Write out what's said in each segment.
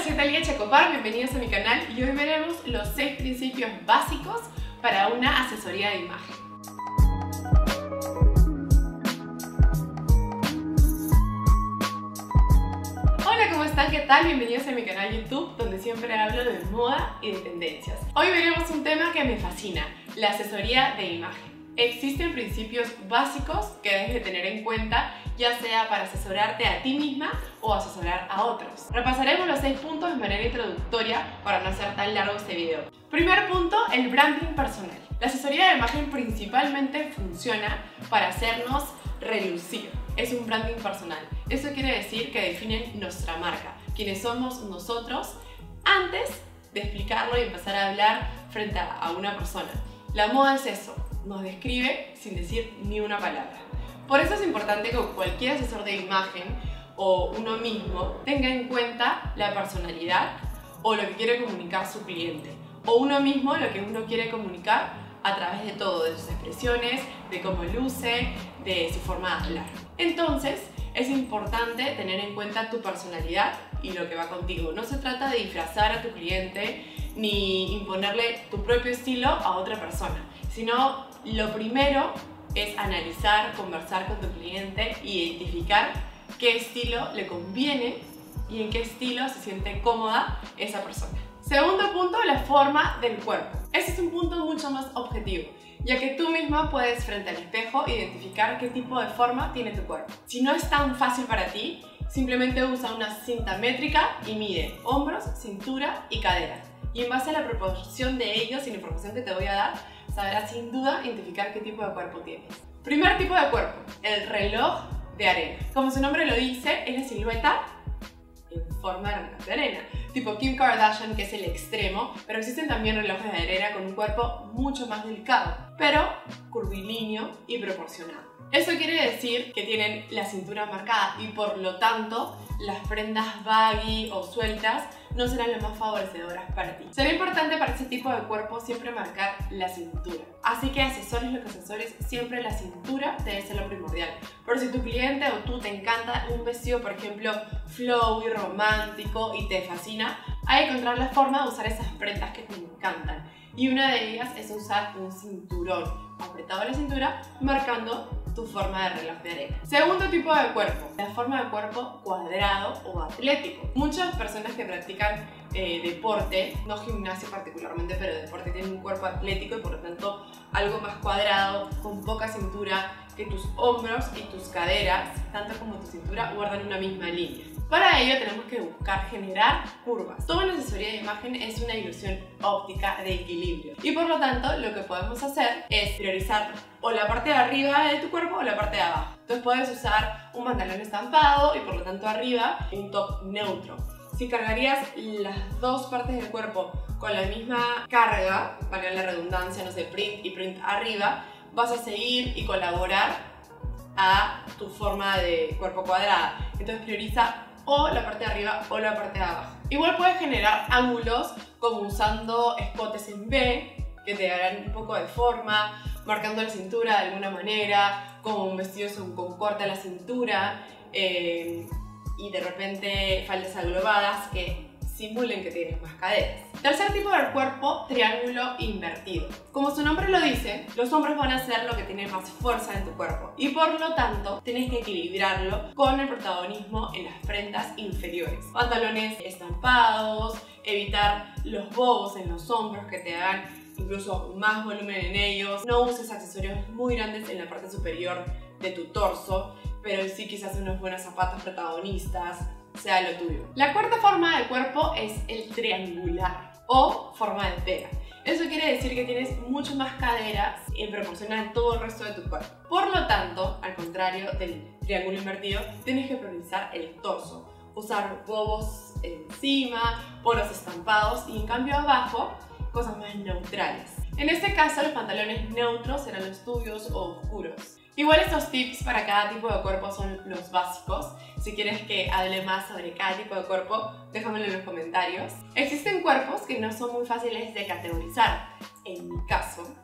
Hola, soy Talia Chacopar, bienvenidos a mi canal y hoy veremos los 6 principios básicos para una asesoría de imagen. Hola, ¿cómo están? ¿Qué tal? Bienvenidos a mi canal YouTube donde siempre hablo de moda y de tendencias. Hoy veremos un tema que me fascina, la asesoría de imagen. Existen principios básicos que debes de tener en cuenta, ya sea para asesorarte a ti misma o asesorar a otros. Repasaremos los seis puntos de manera introductoria para no hacer tan largo este video. Primer punto, el branding personal. La asesoría de imagen principalmente funciona para hacernos relucir. Es un branding personal. Eso quiere decir que definen nuestra marca, quienes somos nosotros, antes de explicarlo y empezar a hablar frente a una persona. La moda es eso, nos describe sin decir ni una palabra. Por eso es importante que cualquier asesor de imagen o uno mismo tenga en cuenta la personalidad o lo que quiere comunicar su cliente. O uno mismo lo que uno quiere comunicar a través de todo, de sus expresiones, de cómo luce, de su forma de hablar. Entonces, es importante tener en cuenta tu personalidad y lo que va contigo. No se trata de disfrazar a tu cliente ni imponerle tu propio estilo a otra persona, sino lo primero es analizar, conversar con tu cliente identificar qué estilo le conviene y en qué estilo se siente cómoda esa persona. Segundo punto, la forma del cuerpo. Este es un punto mucho más objetivo, ya que tú misma puedes frente al espejo identificar qué tipo de forma tiene tu cuerpo. Si no es tan fácil para ti, simplemente usa una cinta métrica y mide hombros, cintura y cadera. Y en base a la proporción de ellos y la información que te voy a dar, sabrás sin duda identificar qué tipo de cuerpo tienes. Primer tipo de cuerpo, el reloj de arena. Como su nombre lo dice, es la silueta en forma de arena, tipo Kim Kardashian, que es el extremo, pero existen también relojes de arena con un cuerpo mucho más delicado, pero curvilíneo y proporcionado. Eso quiere decir que tienen la cintura marcada y por lo tanto las prendas baggy o sueltas no serán las más favorecedoras para ti. Será importante para ese tipo de cuerpo siempre marcar la cintura. Así que asesores lo que asesores, siempre la cintura debe ser lo primordial. Pero si tu cliente o tú te encanta un vestido, por ejemplo, flow y romántico y te fascina, hay que encontrar la forma de usar esas prendas que te encantan. Y una de ellas es usar un cinturón apretado a la cintura, marcando tu forma de reloj de arena. Segundo tipo de cuerpo, la forma de cuerpo cuadrado o atlético. Muchas personas que practican eh, deporte, no gimnasio particularmente, pero deporte, tienen un cuerpo atlético y por lo tanto algo más cuadrado, con poca cintura, que tus hombros y tus caderas, tanto como tu cintura, guardan una misma línea. Para ello tenemos que buscar generar curvas. Toda la asesoría de imagen es una ilusión óptica de equilibrio y por lo tanto lo que podemos hacer es priorizar o la parte de arriba de tu cuerpo o la parte de abajo. Entonces puedes usar un pantalón estampado y por lo tanto arriba un top neutro. Si cargarías las dos partes del cuerpo con la misma carga, para la redundancia, no sé, print y print arriba, vas a seguir y colaborar a tu forma de cuerpo cuadrada. Entonces prioriza o la parte de arriba o la parte de abajo. Igual puedes generar ángulos como usando escotes en B que te darán un poco de forma, marcando la cintura de alguna manera, como un vestido con corte a la cintura eh, y de repente faldas aglobadas que simulen que tienes más caderas. Tercer tipo del cuerpo, triángulo invertido. Como su nombre lo dice, los hombros van a ser lo que tiene más fuerza en tu cuerpo y por lo tanto tienes que equilibrarlo con el protagonismo en las prendas inferiores. Pantalones estampados, evitar los bobos en los hombros que te hagan incluso más volumen en ellos. No uses accesorios muy grandes en la parte superior de tu torso, pero sí quizás unos buenos zapatos protagonistas, sea lo tuyo. La cuarta forma cuerpo es el triangular o forma de pera. Eso quiere decir que tienes mucho más caderas en proporción a todo el resto de tu cuerpo. Por lo tanto, al contrario del triángulo invertido, tienes que priorizar el torso. Usar bobos encima, poros estampados y en cambio abajo, cosas más neutrales. En este caso, los pantalones neutros serán los tuyos o oscuros. Igual estos tips para cada tipo de cuerpo son los básicos. Si quieres que hable más sobre cada tipo de cuerpo, déjamelo en los comentarios. Existen cuerpos que no son muy fáciles de categorizar. En mi caso,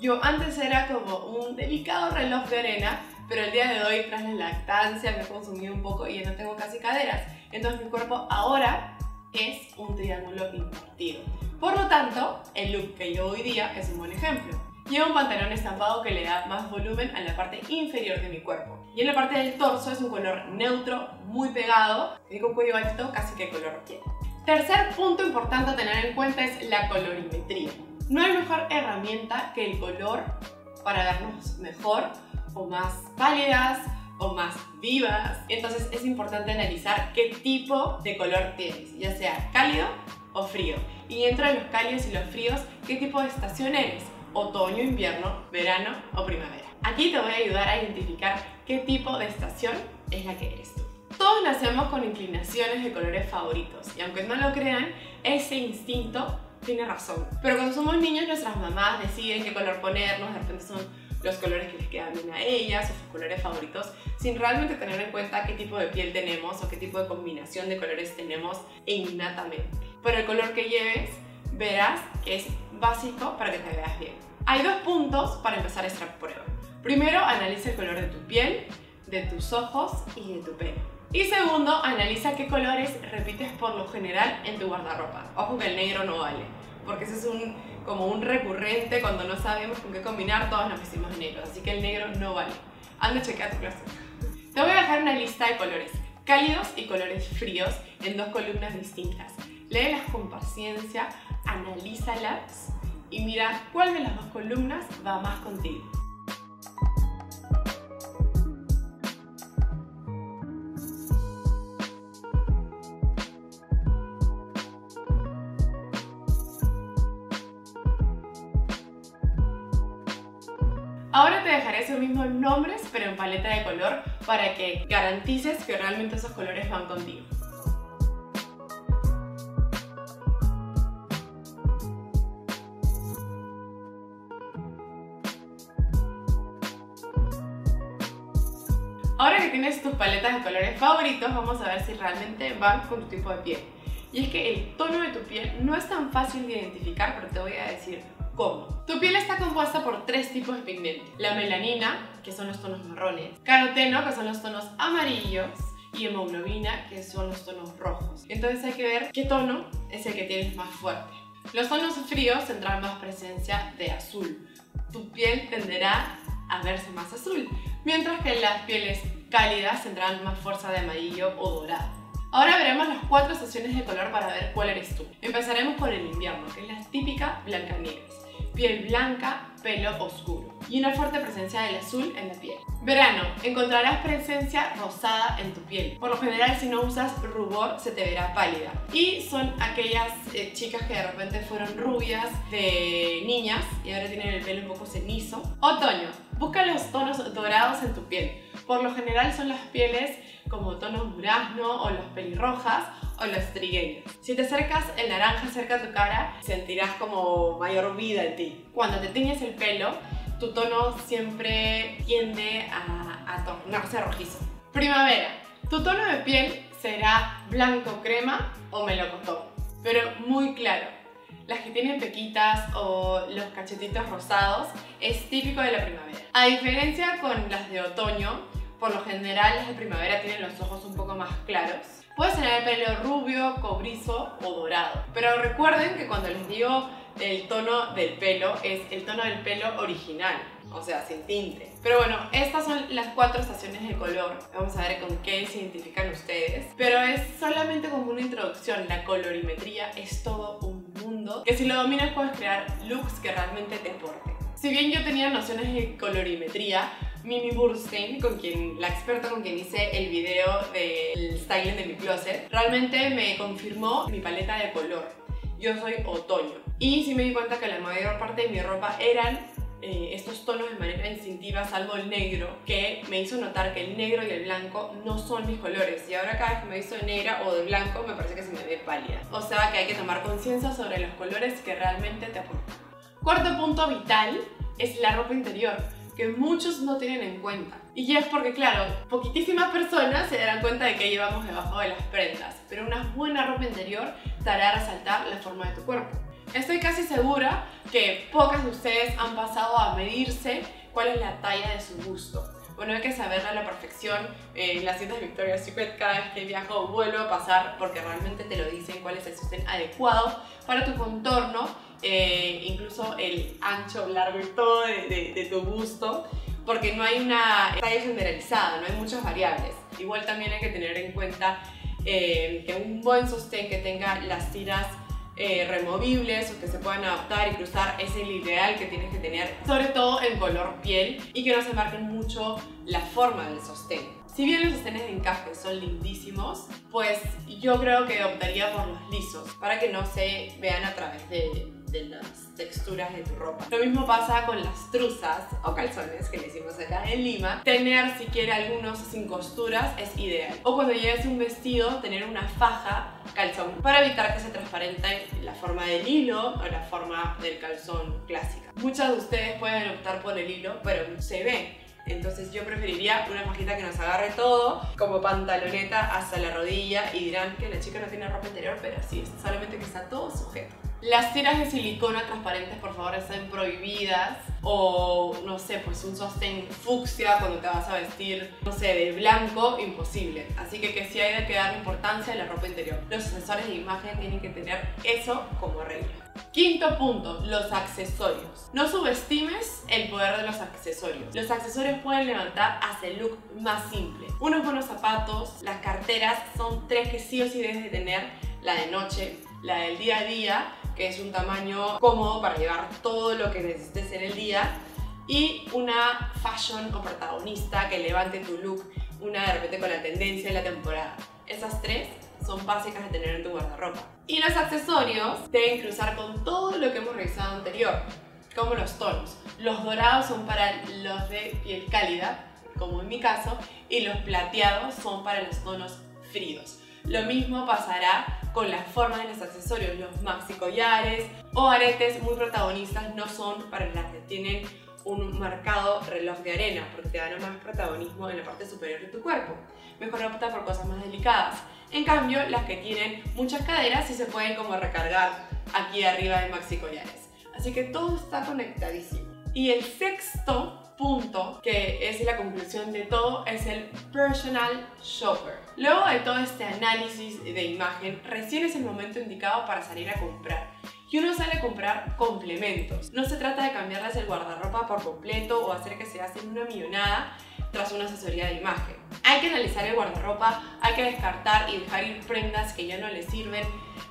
yo antes era como un delicado reloj de arena, pero el día de hoy, tras la lactancia, me he consumido un poco y ya no tengo casi caderas. Entonces mi cuerpo ahora es un triángulo invertido. Por lo tanto, el look que llevo hoy día es un buen ejemplo. Llevo un pantalón estampado que le da más volumen a la parte inferior de mi cuerpo. Y en la parte del torso es un color neutro, muy pegado, y con cuello alto, casi que color piel. Tercer punto importante a tener en cuenta es la colorimetría. No hay mejor herramienta que el color para vernos mejor o más pálidas o más vivas. Entonces es importante analizar qué tipo de color tienes, ya sea cálido o frío. Y entre los cálidos y los fríos, qué tipo de estación eres, otoño, invierno, verano o primavera. Aquí te voy a ayudar a identificar qué tipo de estación es la que eres tú. Todos nacemos con inclinaciones de colores favoritos y aunque no lo crean, ese instinto tiene razón. Pero cuando somos niños nuestras mamás deciden qué color ponernos, de repente son los colores que les quedan bien a ellas o sus colores favoritos, sin realmente tener en cuenta qué tipo de piel tenemos o qué tipo de combinación de colores tenemos innatamente. Pero el color que lleves, verás que es básico para que te veas bien. Hay dos puntos para empezar esta prueba. Primero, analiza el color de tu piel, de tus ojos y de tu pelo. Y segundo, analiza qué colores repites por lo general en tu guardarropa. Ojo que el negro no vale, porque ese es un, como un recurrente cuando no sabemos con qué combinar, todos nos vestimos negros, así que el negro no vale. Anda a chequear tu clase. Te voy a dejar una lista de colores cálidos y colores fríos en dos columnas distintas. Léelas con paciencia, analízalas y mira cuál de las dos columnas va más contigo. Ahora te dejaré esos mismos nombres, pero en paleta de color, para que garantices que realmente esos colores van contigo. Ahora que tienes tus paletas de colores favoritos, vamos a ver si realmente van con tu tipo de piel. Y es que el tono de tu piel no es tan fácil de identificar, pero te voy a decir tu piel está compuesta por tres tipos de pigmento. La melanina, que son los tonos marrones, caroteno, que son los tonos amarillos, y hemoglobina, que son los tonos rojos. Entonces hay que ver qué tono es el que tienes más fuerte. Los tonos fríos tendrán más presencia de azul. Tu piel tenderá a verse más azul, mientras que las pieles cálidas tendrán más fuerza de amarillo o dorado. Ahora veremos las cuatro estaciones de color para ver cuál eres tú. Empezaremos por el invierno, que es la típica Blancanieves piel blanca, pelo oscuro y una fuerte presencia del azul en la piel. Verano, encontrarás presencia rosada en tu piel. Por lo general si no usas rubor se te verá pálida. Y son aquellas eh, chicas que de repente fueron rubias de niñas y ahora tienen el pelo un poco cenizo. Otoño, busca los tonos dorados en tu piel. Por lo general son las pieles como tonos durazno o las pelirrojas o los trigueños. Si te acercas el naranja cerca de tu cara, sentirás como mayor vida en ti. Cuando te tiñes el pelo, tu tono siempre tiende a, a tornarse rojizo. Primavera. Tu tono de piel será blanco crema o melocotón, pero muy claro. Las que tienen pequitas o los cachetitos rosados es típico de la primavera. A diferencia con las de otoño, por lo general las de primavera tienen los ojos un poco más claros Puedes tener el pelo rubio, cobrizo o dorado. Pero recuerden que cuando les digo el tono del pelo es el tono del pelo original, o sea, sin tinte. Pero bueno, estas son las cuatro estaciones de color. Vamos a ver con qué se identifican ustedes. Pero es solamente como una introducción. La colorimetría es todo un mundo que si lo dominas puedes crear looks que realmente te aporten. Si bien yo tenía nociones de colorimetría, Mimi Burstein, con quien, la experta con quien hice el video del styling de mi closet, realmente me confirmó mi paleta de color. Yo soy otoño. Y sí me di cuenta que la mayor parte de mi ropa eran eh, estos tonos de manera instintiva, salvo el negro, que me hizo notar que el negro y el blanco no son mis colores. Y ahora cada vez que me de negra o de blanco, me parece que se me ve pálida. O sea que hay que tomar conciencia sobre los colores que realmente te aportan. Cuarto punto vital es la ropa interior que muchos no tienen en cuenta. Y es porque, claro, poquitísimas personas se darán cuenta de que llevamos debajo de las prendas, pero una buena ropa interior te hará resaltar la forma de tu cuerpo. Estoy casi segura que pocas de ustedes han pasado a medirse cuál es la talla de su gusto. Bueno, hay que saberla a la perfección. En eh, las de Victoria's Secret cada vez que viajo vuelvo a pasar porque realmente te lo dicen cuál es el sostén adecuado para tu contorno, eh, incluso el ancho, largo y todo de, de tu busto porque no hay una talla generalizada, no hay muchas variables. Igual también hay que tener en cuenta eh, que un buen sostén que tenga las tiras eh, removibles o que se puedan adaptar y cruzar es el ideal que tienes que tener, sobre todo en color piel y que no se marquen mucho la forma del sostén. Si bien los sostenes de encaje son lindísimos, pues yo creo que optaría por los lisos para que no se vean a través de, de las texturas de tu ropa. Lo mismo pasa con las truzas o calzones que le hicimos acá en Lima. Tener siquiera algunos sin costuras es ideal. O cuando lleves un vestido, tener una faja calzón para evitar que se transparente la forma del hilo o la forma del calzón clásica. Muchas de ustedes pueden optar por el hilo, pero se ve entonces yo preferiría una fajita que nos agarre todo, como pantaloneta hasta la rodilla y dirán que la chica no tiene ropa interior, pero sí, solamente que está todo sujeto. Las tiras de silicona transparentes por favor están prohibidas o no sé, pues un sostén fucsia cuando te vas a vestir, no sé, de blanco, imposible. Así que que sí hay que dar importancia a la ropa interior. Los asesores de imagen tienen que tener eso como regla. Quinto punto, los accesorios. No subestimes el poder de los accesorios. Los accesorios pueden levantar hacia el look más simple. Unos buenos zapatos, las carteras son tres que sí o sí debes de tener. La de noche, la del día a día que es un tamaño cómodo para llevar todo lo que necesites en el día y una fashion o protagonista que levante tu look, una de repente con la tendencia de la temporada. Esas tres son básicas de tener en tu guardarropa. Y los accesorios deben cruzar con todo lo que hemos revisado anterior, como los tonos. Los dorados son para los de piel cálida, como en mi caso, y los plateados son para los tonos fríos. Lo mismo pasará con la forma de los accesorios. Los maxi collares o aretes muy protagonistas no son para las que tienen un marcado reloj de arena porque te dan más protagonismo en la parte superior de tu cuerpo. Mejor opta por cosas más delicadas. En cambio, las que tienen muchas caderas sí se pueden como recargar aquí arriba de maxi collares. Así que todo está conectadísimo. Y el sexto punto, que es la conclusión de todo, es el personal shopper. Luego de todo este análisis de imagen, recién es el momento indicado para salir a comprar. Y uno sale a comprar complementos. No se trata de cambiarles el guardarropa por completo o hacer que se hacen una millonada tras una asesoría de imagen. Hay que analizar el guardarropa, hay que descartar y dejar ir prendas que ya no le sirven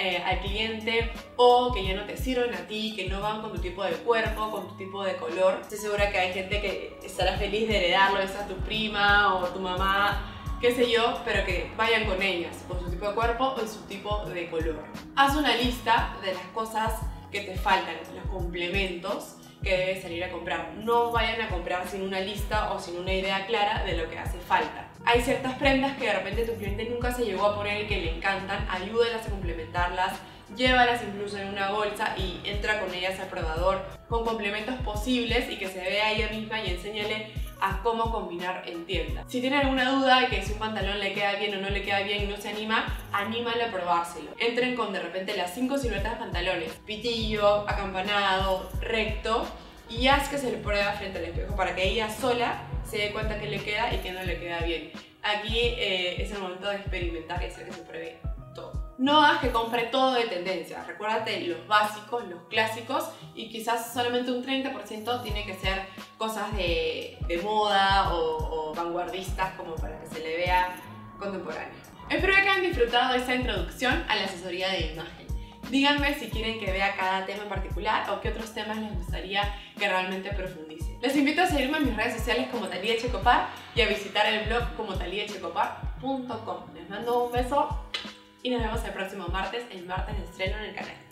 eh, al cliente o que ya no te sirven a ti, que no van con tu tipo de cuerpo, con tu tipo de color. Estoy segura que hay gente que estará feliz de heredarlo, esa tu prima o tu mamá, qué sé yo, pero que vayan con ellas, con su tipo de cuerpo o su tipo de color. Haz una lista de las cosas que te faltan, los complementos que debes salir a comprar. No vayan a comprar sin una lista o sin una idea clara de lo que hace falta. Hay ciertas prendas que de repente tu cliente nunca se llegó a poner y que le encantan, ayúdalas a complementarlas, llévalas incluso en una bolsa y entra con ellas al probador con complementos posibles y que se vea ella misma y enséñale a cómo combinar en tienda. Si tiene alguna duda de que si un pantalón le queda bien o no le queda bien y no se anima, anímale a probárselo. Entren con de repente las 5 siluetas de pantalones, pitillo, acampanado, recto y haz que se le prueba frente al espejo para que ella sola se dé cuenta que le queda y que no le queda bien. Aquí eh, es el momento de experimentar y hacer que se pruebe todo. No hagas que compre todo de tendencia, recuérdate los básicos, los clásicos y quizás solamente un 30% tiene que ser cosas de, moda o, o vanguardistas como para que se le vea contemporáneo. Espero que hayan disfrutado de esta introducción a la asesoría de imagen. Díganme si quieren que vea cada tema en particular o qué otros temas les gustaría que realmente profundice. Les invito a seguirme en mis redes sociales como Talía Checopar y a visitar el blog como taliachecopar.com. Les mando un beso y nos vemos el próximo martes, el martes de estreno en el canal.